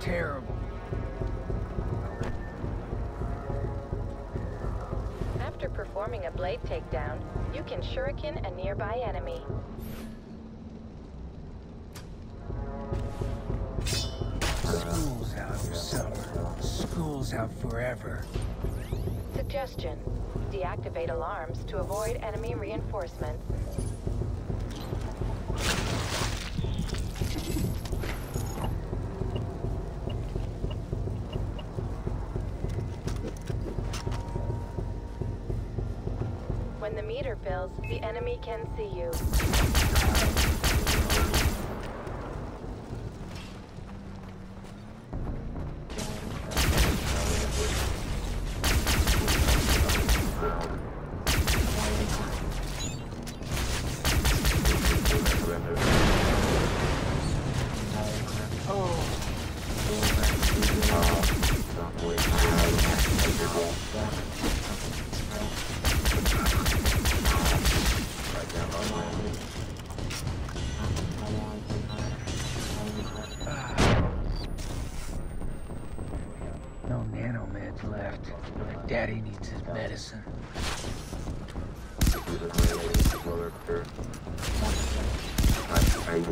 terrible. After performing a blade takedown, you can shuriken a nearby enemy. School's out for summer. School's out forever. Suggestion. Deactivate alarms to avoid enemy reinforcements. The the enemy can see you. Left. Daddy needs his medicine. Eat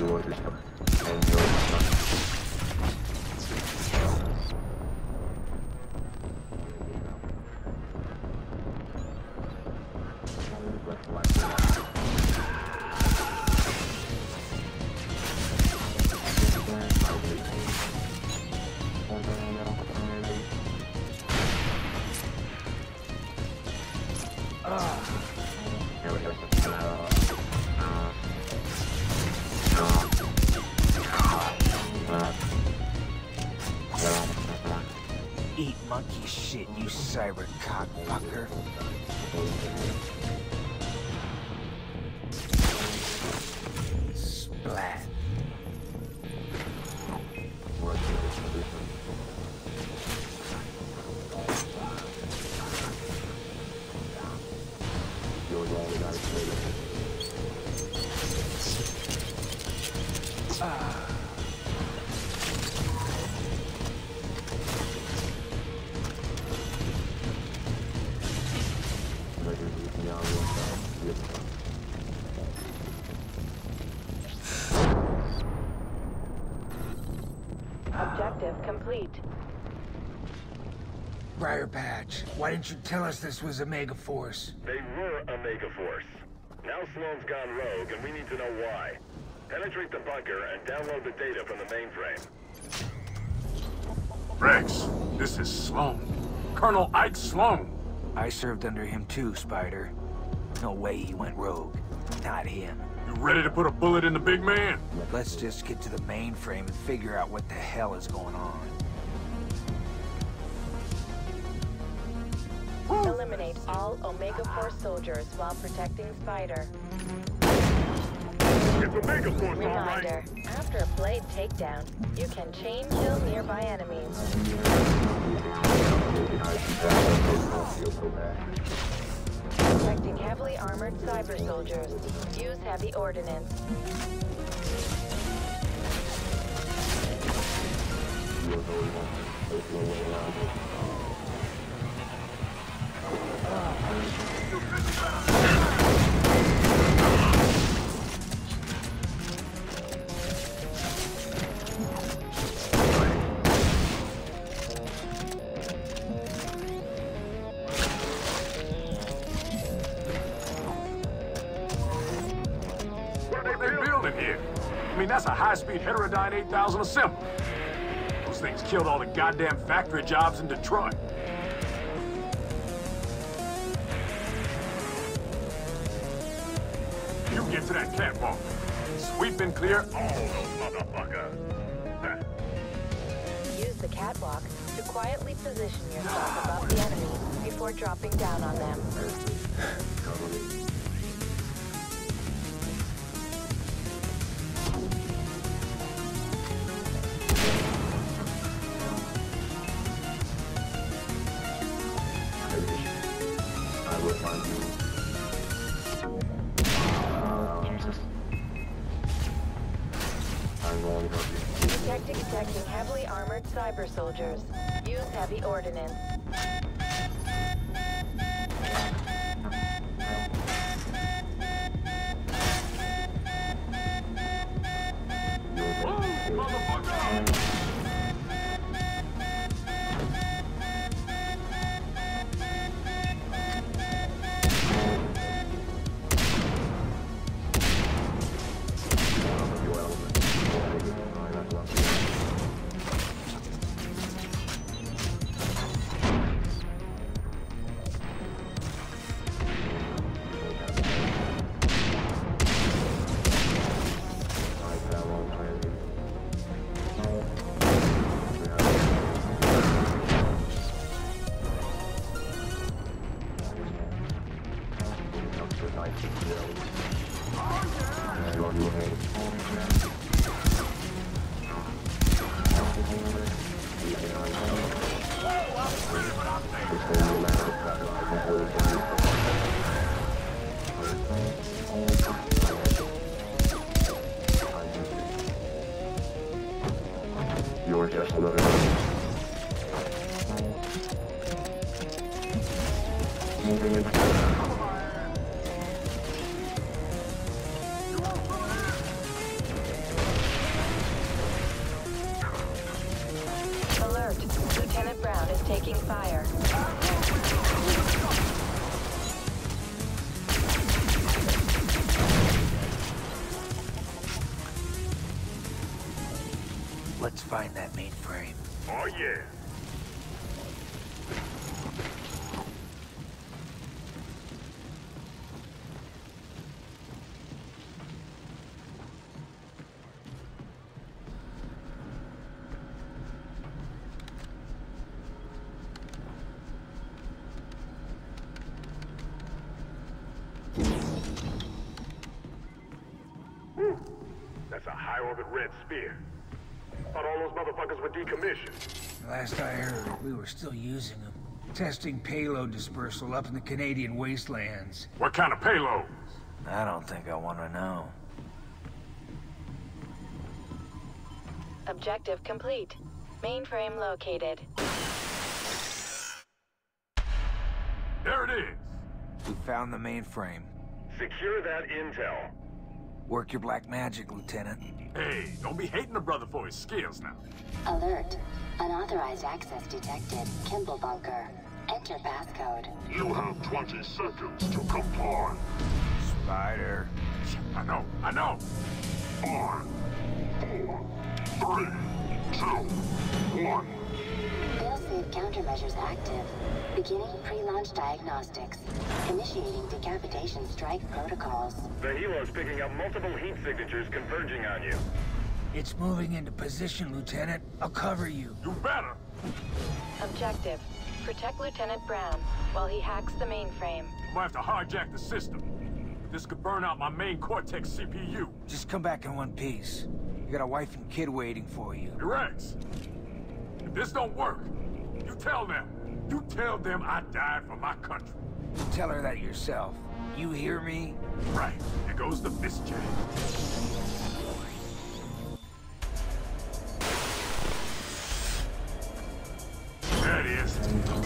cyber cockfucker. Splat. Complete. Briar Patch, why didn't you tell us this was Omega Force? They were Omega Force. Now Sloan's gone rogue, and we need to know why. Penetrate the bunker and download the data from the mainframe. Rex, this is Sloan. Colonel Ike Sloan. I served under him too, Spider. No way he went rogue. Not him. You ready to put a bullet in the big man? Let's just get to the mainframe and figure out what the hell is going on. All Omega Force soldiers while protecting Spider. It's Omega Force, all right. Reminder, after a blade takedown, you can chain kill nearby enemies. Protecting heavily armored cyber soldiers. Use heavy ordnance. What mean, that's a high-speed heterodyne 8000 assembly. Those things killed all the goddamn factory jobs in Detroit. You get to that catwalk. Sweep and clear all those motherfuckers. Use the catwalk to quietly position yourself above the enemy before dropping down on them. Heavy Alert! Lieutenant Brown is taking fire. Let's find that mainframe. Oh yeah. That's a high-orbit red spear. Thought all those motherfuckers were decommissioned. Last I heard, we were still using them. Testing payload dispersal up in the Canadian wastelands. What kind of payload? I don't think I want to know. Objective complete. Mainframe located. There it is. We found the mainframe. Secure that intel. Work your black magic, Lieutenant. Hey, don't be hating the brother for his skills now. Alert. Unauthorized access detected. Kimball bunker. Enter passcode. You have 20 seconds to comply. Spider. I know, I know. Five, four, three, two, one. Failsafe countermeasures active. Beginning pre-launch diagnostics. Initiating decapitation strike protocols. The helo's picking up multiple heat signatures converging on you. It's moving into position, Lieutenant. I'll cover you. You better. Objective. Protect Lieutenant Brown while he hacks the mainframe. I might have to hijack the system. This could burn out my main Cortex CPU. Just come back in one piece. You got a wife and kid waiting for you. Rex, if this don't work, you tell them. You tell them I died for my country. Tell her that yourself. You hear me? Right, there goes the fist jam. There it is.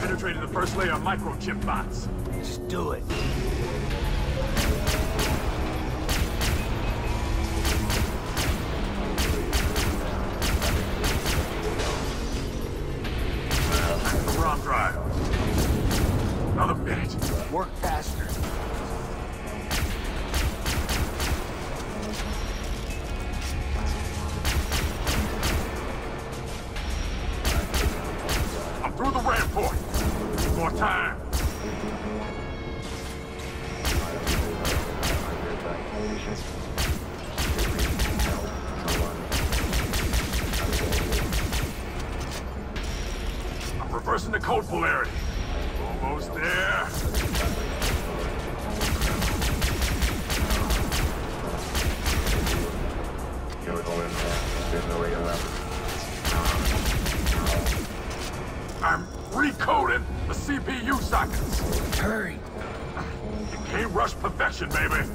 Penetrated the first layer of microchip bots. Just do it. Time. I'm reversing the code polarity. Almost there. You're going There's no way around. I'm recoding the CPU sockets. Hurry. You can't rush perfection, baby.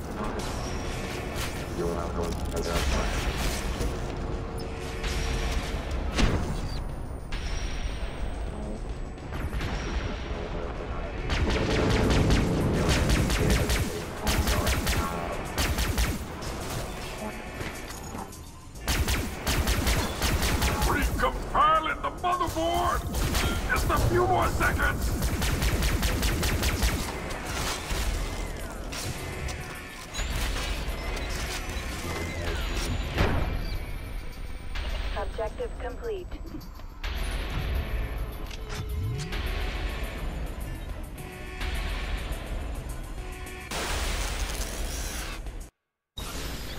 Few more seconds! Objective complete.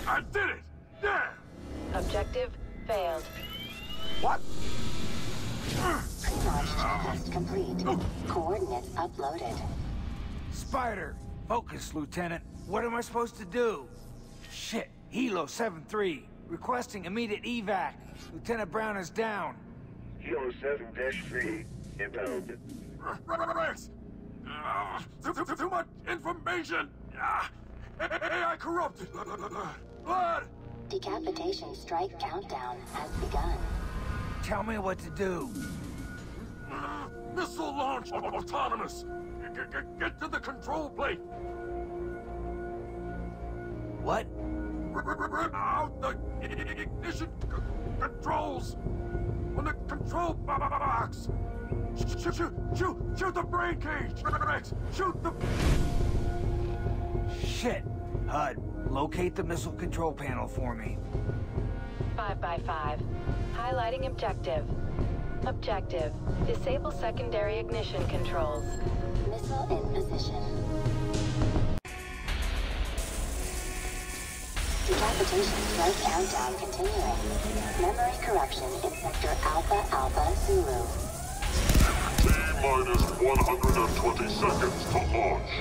I did it! Yeah! Objective failed. What? Pre-launch checklist complete. Coordinates uploaded. Spider! Focus, Lieutenant. What am I supposed to do? Shit. Hilo 7-3. Requesting immediate evac. Lieutenant Brown is down. Kilo 7-3, inbound. Rex! Uh, too, too, too much information! Ah, AI corrupted! Blood! Decapitation strike countdown has begun. Tell me what to do. Uh, Missile launch autonomous! Get, get, get to the control plate! What? Rip out the ignition c- controls! On the control bo- bo- box! Shoot, shoot, shoot, shoot the brain cage! Rex, shoot the... Shit. HUD, locate the missile control panel for me. 5 by 5 Highlighting objective. Objective. Disable secondary ignition controls. Missile in position. Decapitation strike countdown continuing. Memory corruption in sector Alpha Alpha Zulu. T-minus 120 seconds to launch.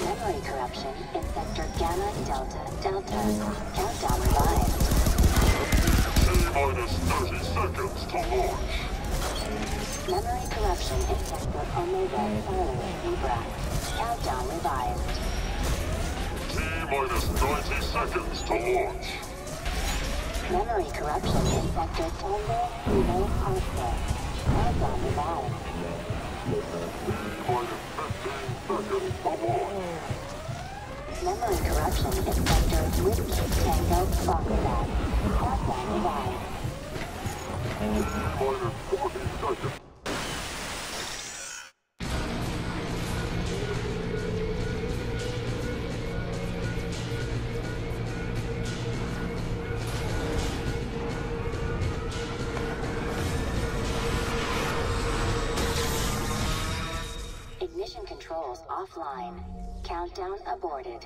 Memory corruption in sector Gamma Delta Delta. Countdown revived. T-minus 30 seconds to launch. Memory corruption in sector Omega Charlie Zebra. Countdown revived. T-minus 90 seconds to launch. Memory corruption in sector Tango Kilo Alpha. Countdown revived. T-minus 15 seconds to launch. Memory corruption in sector Whiskey Tango Foxtrot. Countdown revived. T-minus 40 seconds. Ignition controls offline. Countdown aborted.